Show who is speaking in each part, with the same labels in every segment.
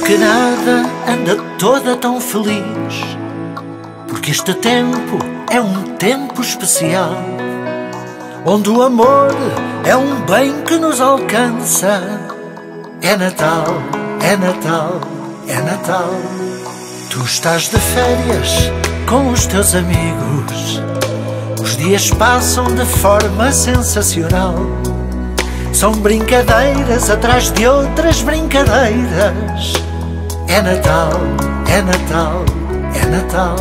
Speaker 1: que nada anda toda tão feliz. Porque este tempo é um tempo especial, onde o amor é um bem que nos alcança. É Natal, é Natal, é Natal. Tu estás de férias com os teus amigos. Os dias passam de forma sensacional. São brincadeiras atrás de outras brincadeiras. É Natal, é Natal, é Natal.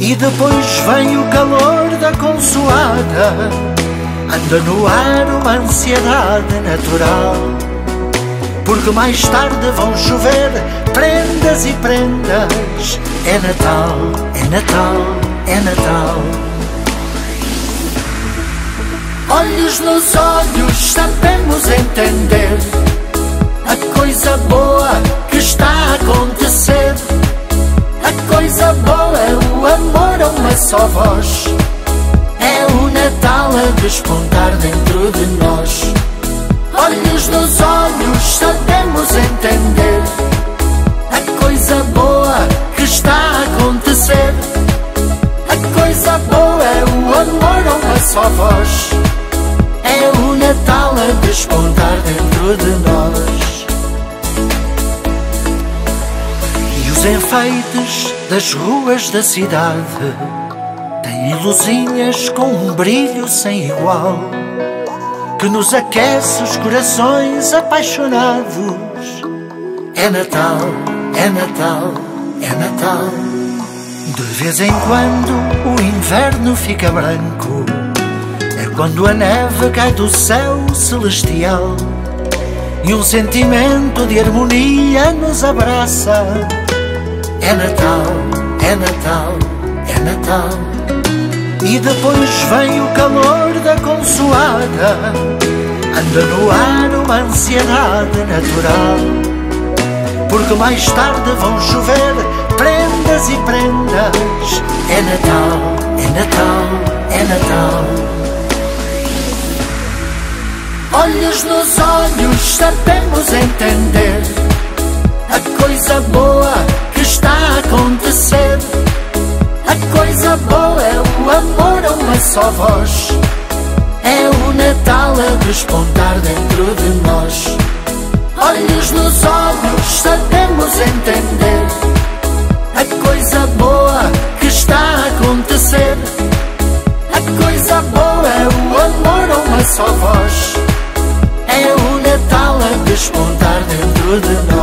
Speaker 1: E depois vem o calor da consoada. Anda no ar uma ansiedade natural. Porque mais tarde vão chover prendas e prendas. É Natal, é Natal, é Natal. Olhos nos olhos, sabemos entender a coisa boa só voz. É o Natal a despontar dentro de nós. Olhos nos olhos, sabemos entender a coisa boa que está a acontecer. A coisa boa é o amor a uma só voz. É o Natal a despontar dentro de nós. Enfeites das ruas da cidade luzinhas com um brilho sem igual que nos aquece os corações apaixonados. É Natal, é Natal, é Natal. De vez em quando o inverno fica branco. É quando a neve cai do céu celestial e um sentimento de harmonia nos abraça. É Natal, é Natal, é Natal. E depois vem o calor da consoada Anda no ar uma ansiedade natural. Porque mais tarde vão chover prendas e prendas. É Natal, é Natal, é Natal. Olhos nos olhos, sabemos entender A coisa boa que está a acontecer amor a uma só voz. É o Natal a despontar dentro de nós. Olhos nos olhos, sabemos entender a coisa boa que está a acontecer. A coisa boa é o amor a uma só voz. É o Natal a despontar dentro de nós.